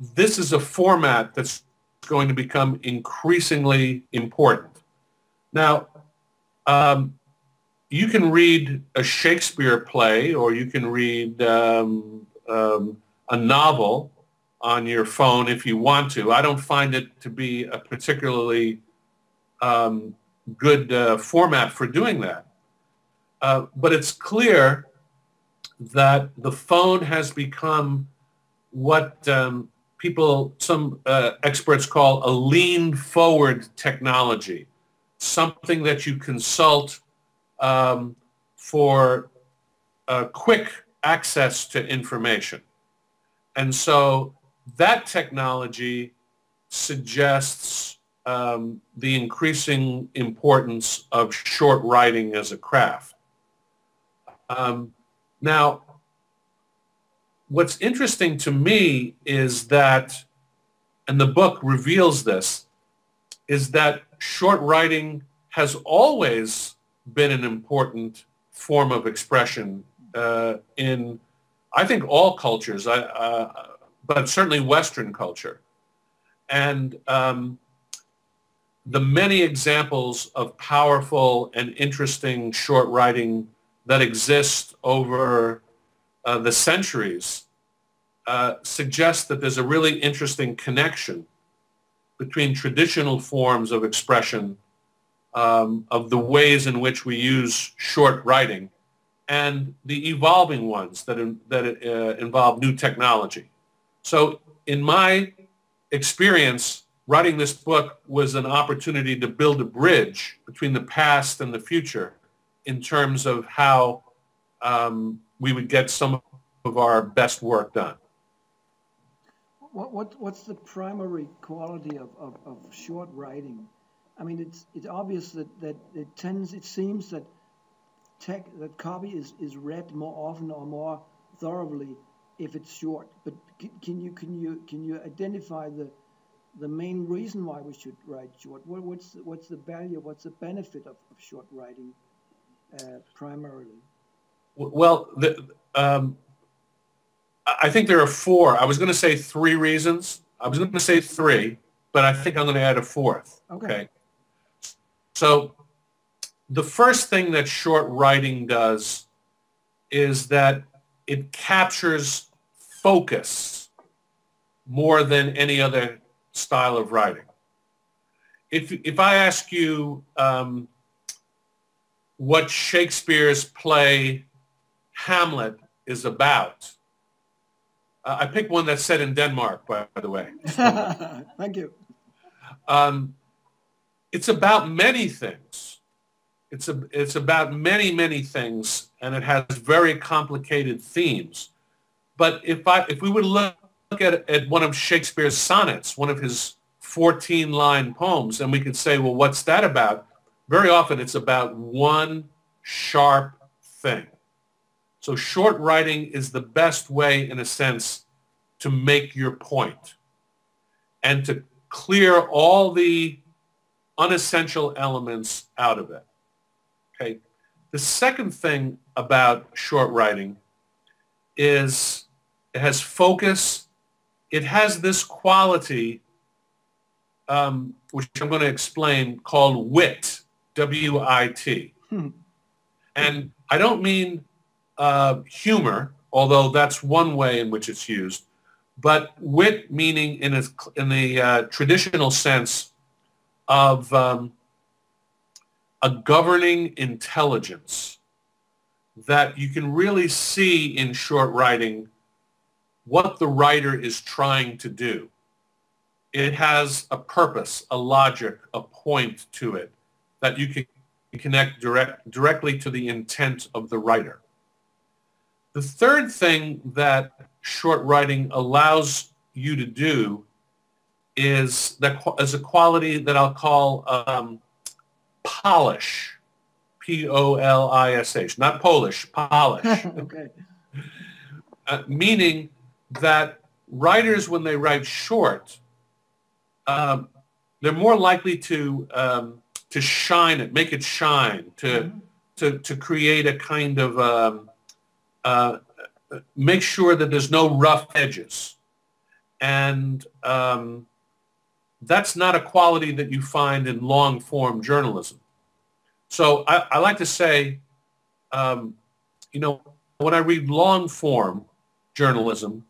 this is a format that's going to become increasingly important. Now, um, you can read a Shakespeare play or you can read um, um, a novel on your phone if you want to. I don't find it to be a particularly um, good uh, format for doing that. Uh, but it's clear that the phone has become what um, people, some uh, experts call a lean forward technology, something that you consult um, for quick access to information. And so that technology suggests um, the increasing importance of short writing as a craft. Um, now, what's interesting to me is that, and the book reveals this, is that short writing has always been an important form of expression uh, in, I think, all cultures, uh, but certainly Western culture. And um, the many examples of powerful and interesting short writing that exist over uh, the centuries uh, suggest that there's a really interesting connection between traditional forms of expression um, of the ways in which we use short writing and the evolving ones that, in, that uh, involve new technology. So in my experience, writing this book was an opportunity to build a bridge between the past and the future in terms of how um, we would get some of our best work done. What, what, what's the primary quality of, of, of short writing? I mean, it's, it's obvious that, that it tends, it seems that tech, that copy is, is read more often or more thoroughly if it's short. But can you, can you, can you identify the, the main reason why we should write short? What, what's, what's the value, what's the benefit of, of short writing uh, primarily? Well, the, um, I think there are four. I was going to say three reasons. I was going to say three, but I think I'm going to add a fourth. Okay. okay. So the first thing that short writing does is that it captures focus more than any other style of writing. If, if I ask you um, what Shakespeare's play Hamlet is about, uh, I picked one that's set in Denmark, by, by the way. Thank you. Um, it's about many things. It's, a, it's about many, many things, and it has very complicated themes. But if, I, if we would look at, at one of Shakespeare's sonnets, one of his 14-line poems, and we could say, well, what's that about? Very often it's about one sharp thing. So short writing is the best way, in a sense, to make your point and to clear all the unessential elements out of it. Okay. The second thing about short writing is it has focus. It has this quality, um, which I'm going to explain, called wit, W-I-T. Hmm. And I don't mean uh, humor, although that's one way in which it's used, but wit meaning in, a, in the uh, traditional sense of um, a governing intelligence that you can really see in short writing what the writer is trying to do. It has a purpose, a logic, a point to it that you can connect direct, directly to the intent of the writer. The third thing that short writing allows you to do is that as a quality that I'll call um, polish, P-O-L-I-S-H, not Polish, polish. okay. Uh, meaning that writers, when they write short, um, they're more likely to um, to shine it, make it shine, to mm-hmm. to to create a kind of um, uh, make sure that there's no rough edges. And um, that's not a quality that you find in long form journalism. So I, I like to say, um, you know, when I read long form journalism,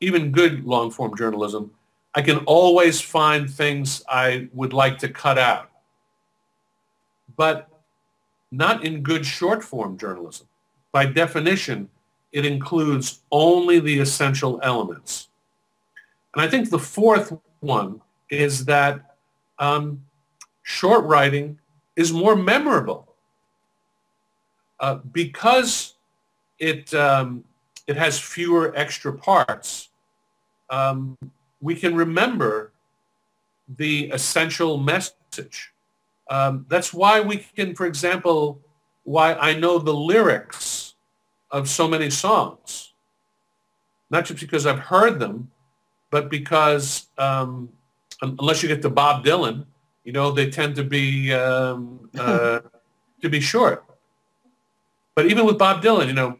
even good long form journalism, I can always find things I would like to cut out. But not in good short form journalism. By definition, it includes only the essential elements. And I think the fourth one is that um, short writing is more memorable uh, because it um, it has fewer extra parts. Um, we can remember the essential message. Um, that's why we can, for example, why I know the lyrics of so many songs. Not just because I've heard them, but because um, unless you get to Bob Dylan, you know, they tend to be um, uh, to be short. But even with Bob Dylan, you know,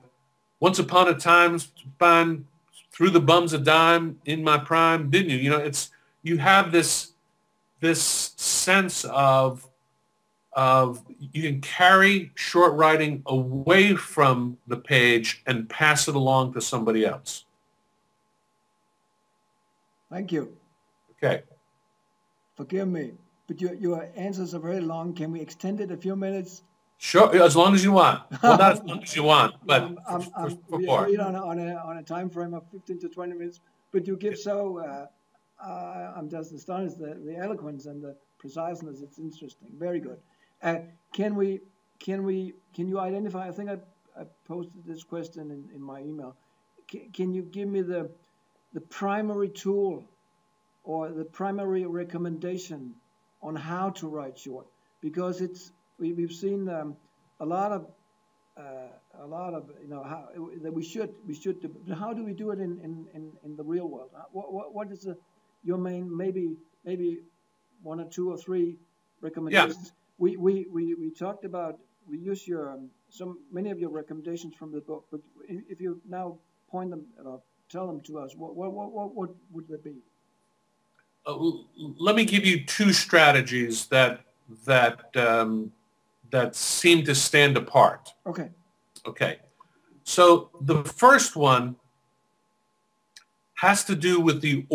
once upon a time, span through the bums a dime in my prime, didn't you? You know, it's you have this this sense of of you can carry short writing away from the page and pass it along to somebody else. Thank you. Okay. Forgive me, but your, your answers are very long. Can we extend it a few minutes? Sure, as long as you want. Well, not as long as you want, but Um, um, for, um, for we more. on a, on a, on a time frame of 15 to 20 minutes, but you give so, uh, uh, I'm just astonished, the, the eloquence and the preciseness, it's interesting, very good. Uh, can we, can we, can you identify, I think I, I posted this question in, in my email. Can, can you give me the, the primary tool or the primary recommendation on how to write short? Because it's, we, we've seen um, a lot of uh, a lot of you know how that we should we should do, but how do we do it in in, in, in the real world what, what what is the your main maybe maybe one or two or three recommendations we, we we we talked about we use your um, some many of your recommendations from the book but if you now point them or tell them to us what what what, what, what would they be Uh, let me give you two strategies that that um, that seem to stand apart. okay Okay. So the first one has to do with the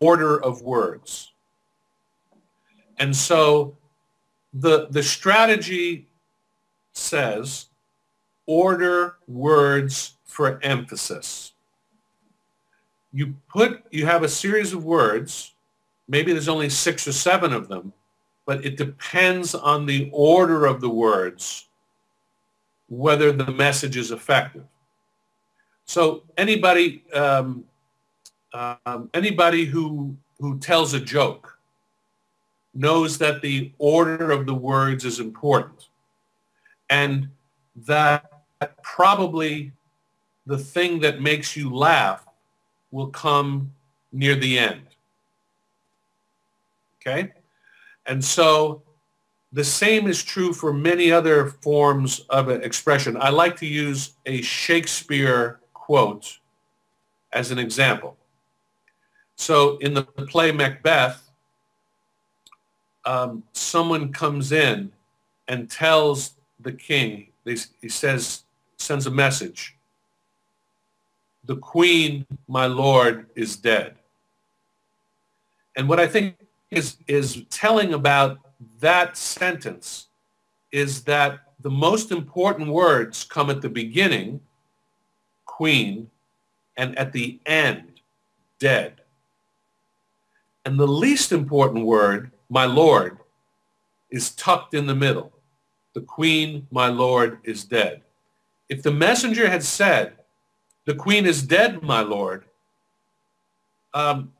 order of words. And so the, the strategy says order words for emphasis. You put, you have a series of words, maybe there's only six or seven of them, but it depends on the order of the words whether the message is effective. So anybody, um, um, anybody who who tells a joke knows that the order of the words is important, and that probably the thing that makes you laugh will come near the end. Okay, and so the same is true for many other forms of expression. I like to use a Shakespeare quote as an example. So in the play Macbeth, um, someone comes in and tells the king, he says, sends a message, the queen, my lord, is dead. And what I think is, is telling about that sentence is that the most important words come at the beginning, queen, and at the end, dead. And the least important word, my lord, is tucked in the middle. The queen, my lord, is dead. If the messenger had said, the queen is dead, my lord, um,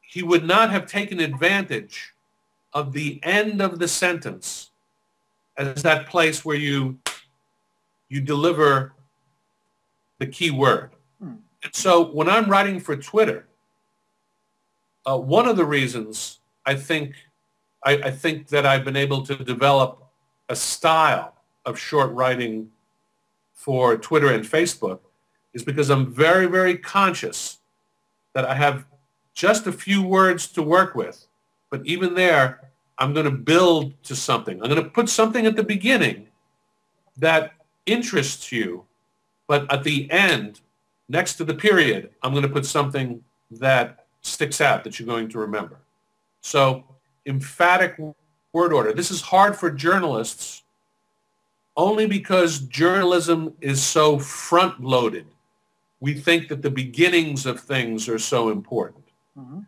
he would not have taken advantage of the end of the sentence as that place where you you deliver the key word. Hmm. And so when I'm writing for Twitter, uh, one of the reasons I think I, I think that I've been able to develop a style of short writing for Twitter and Facebook is because I'm very, very conscious that I have just a few words to work with. But even there, I'm going to build to something. I'm going to put something at the beginning that interests you, but at the end, next to the period, I'm going to put something that sticks out that you're going to remember. So emphatic word order. This is hard for journalists only because journalism is so front-loaded. We think that the beginnings of things are so important. Mm-hmm.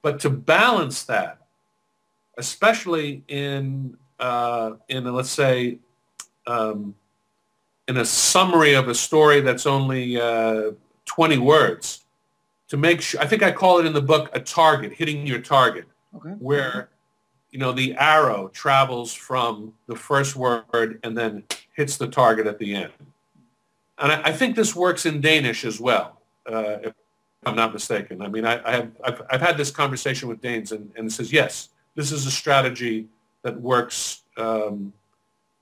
But to balance that, especially in, uh, in let's say, um, in a summary of a story that's only uh, 20 words, to make sure, I think I call it in the book a target, hitting your target, okay. where you know, the arrow travels from the first word and then hits the target at the end. And I, I think this works in Danish as well, uh, if I'm not mistaken. I mean, I, I have, I've, I've, had this conversation with Danes and, and it says, yes, this is a strategy that works um,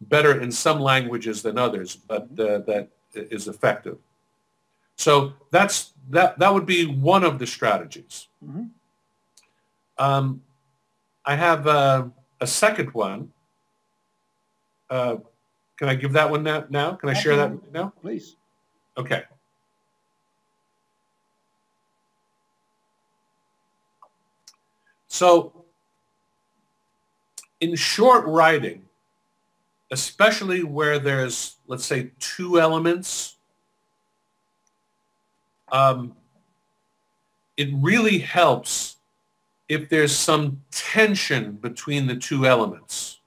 better in some languages than others, but uh, that is effective. So that's, that, that would be one of the strategies. Mm-hmm. Um, I have uh, a second one. Uh, can I give that one now? now? Can I share that now? Please. Okay. So in short writing, especially where there's, let's say, two elements, um, it really helps if there's some tension between the two elements.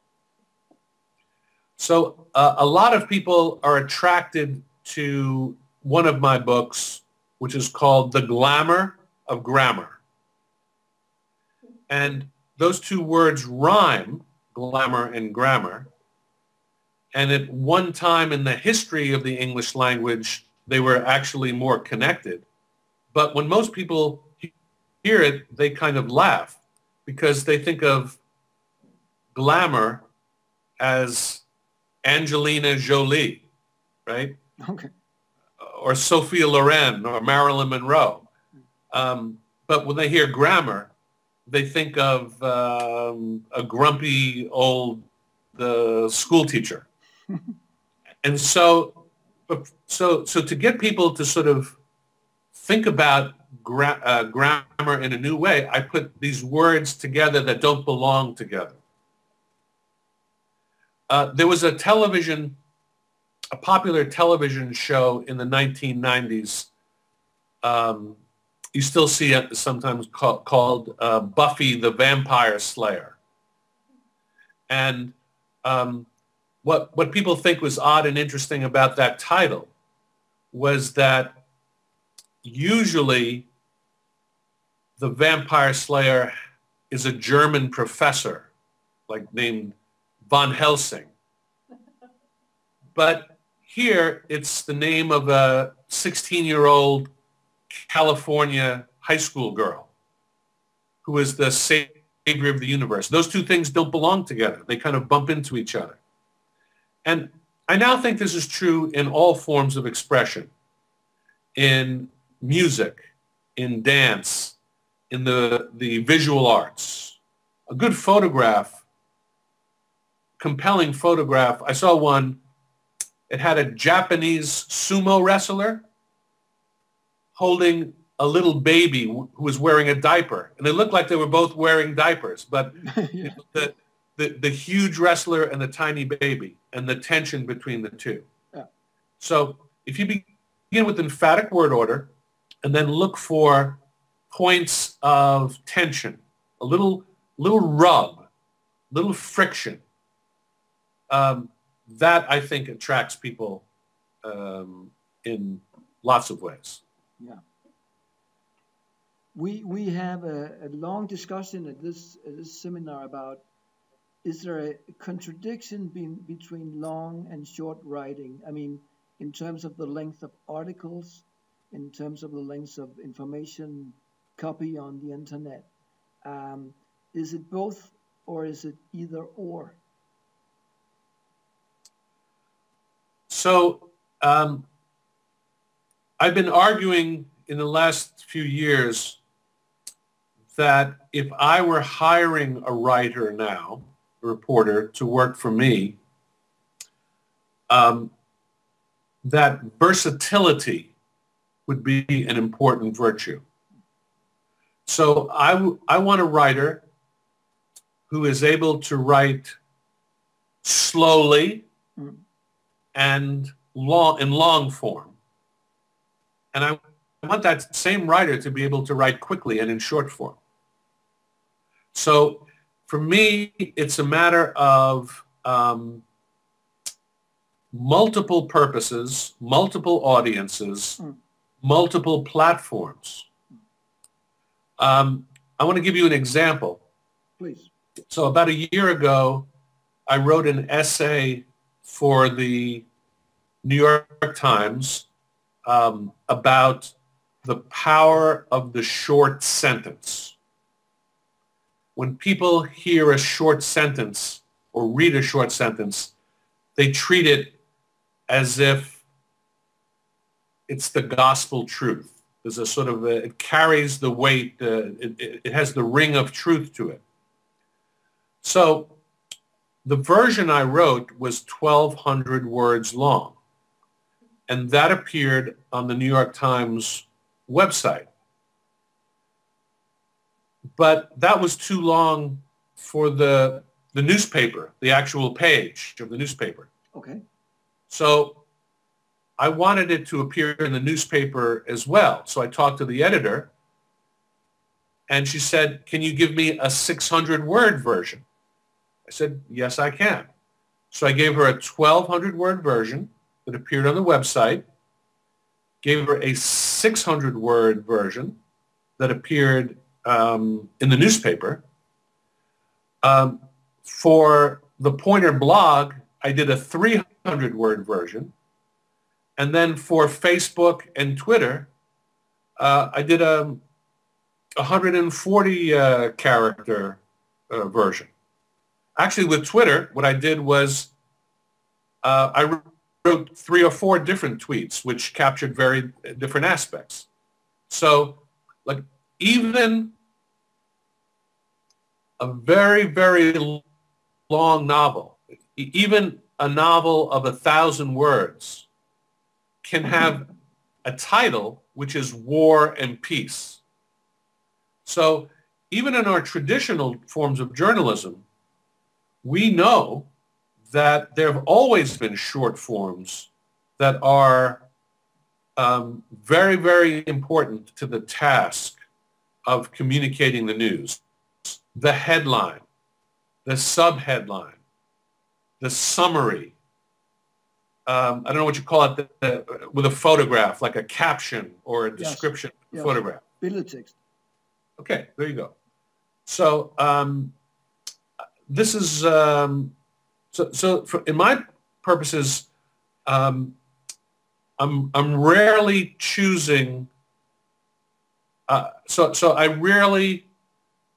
So uh, a lot of people are attracted to one of my books, which is called The Glamour of Grammar. And those two words rhyme, glamour and grammar. And at one time in the history of the English language, they were actually more connected. But when most people hear it, they kind of laugh because they think of glamour as Angelina Jolie, right? Okay. Or Sophia Loren or Marilyn Monroe. Um, but when they hear grammar, they think of um, a grumpy old uh, school teacher. and so, so, so to get people to sort of think about gra- uh, grammar in a new way, I put these words together that don't belong together. Uh, there was a television, a popular television show in the 1990s. Um, you still see it sometimes call, called uh, Buffy the Vampire Slayer. And um, what, what people think was odd and interesting about that title was that usually the vampire slayer is a German professor, like named Von Helsing. But here it's the name of a 16-year-old California high school girl who is the savior of the universe. Those two things don't belong together. They kind of bump into each other. And I now think this is true in all forms of expression, in music, in dance, in the, the visual arts. A good photograph, compelling photograph. I saw one. It had a Japanese sumo wrestler holding a little baby who was wearing a diaper. And they looked like they were both wearing diapers, but yeah. the, the, the huge wrestler and the tiny baby and the tension between the two. Yeah. So if you begin with emphatic word order and then look for points of tension, a little, little rub, little friction. Um, that I think attracts people um, in lots of ways. Yeah. We, we have a, a long discussion at this, at this seminar about is there a contradiction be, between long and short writing? I mean, in terms of the length of articles, in terms of the length of information copy on the internet. Um, is it both or is it either or? So um, I've been arguing in the last few years that if I were hiring a writer now, a reporter, to work for me, um, that versatility would be an important virtue. So I, I want a writer who is able to write slowly mm. and long in long form. And I want that same writer to be able to write quickly and in short form. So for me, it's a matter of um, multiple purposes, multiple audiences, mm. multiple platforms. Um, I want to give you an example. Please. So about a year ago, I wrote an essay for the New York Times um, about the power of the short sentence. When people hear a short sentence or read a short sentence, they treat it as if it's the gospel truth. There's a sort of, a, it carries the weight, uh, it, it has the ring of truth to it. So the version I wrote was 1,200 words long. And that appeared on the New York Times website. But that was too long for the, the newspaper, the actual page of the newspaper. Okay. So I wanted it to appear in the newspaper as well. So I talked to the editor and she said, can you give me a 600 word version? I said, yes, I can. So I gave her a 1,200 word version that appeared on the website, gave her a 600 word version that appeared um, in the newspaper. Um, for the Pointer blog, I did a 300 word version. And then for Facebook and Twitter, uh, I did a 140 uh, character uh, version. Actually, with Twitter, what I did was uh, I wrote three or four different tweets, which captured very different aspects. So, like, even a very, very long novel, even a novel of a thousand words, can have a title which is War and Peace. So even in our traditional forms of journalism, we know that there have always been short forms that are um, very, very important to the task of communicating the news. The headline, the subheadline, the summary. Um, I don't know what you call it, the, the, with a photograph, like a caption or a description yes. photograph. Bildertext. Okay, there you go. So um, this is um, so. So for, in my purposes, um, I'm I'm rarely choosing. Uh, so so I rarely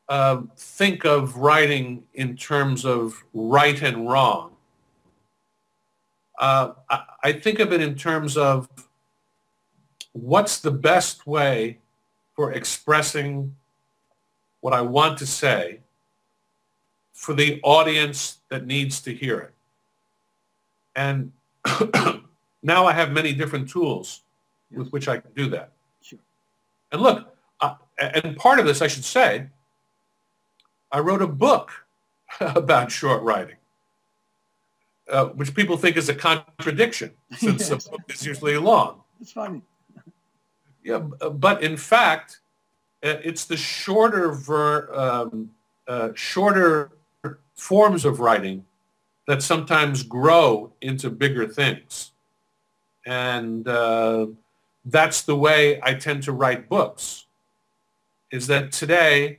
uh, think of writing in terms of right and wrong. Uh, I, I think of it in terms of what's the best way for expressing what I want to say for the audience that needs to hear it. And now I have many different tools with which I can do that. Sure. And look, uh, and part of this, I should say, I wrote a book about short writing, uh, which people think is a contradiction since the book is usually long. It's funny. yeah, but in fact, uh, it's the shorter ver, um, uh, shorter forms of writing that sometimes grow into bigger things. And uh, that's the way I tend to write books, is that today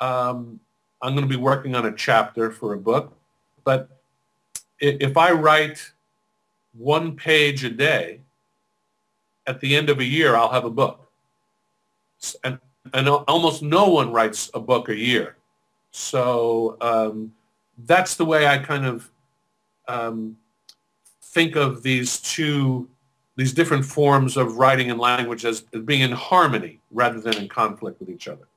um, I'm going to be working on a chapter for a book, but if I write one page a day, at the end of a year, I'll have a book. And, and almost no one writes a book a year. So um, that's the way I kind of um, think of these two, these different forms of writing and language as, as being in harmony rather than in conflict with each other.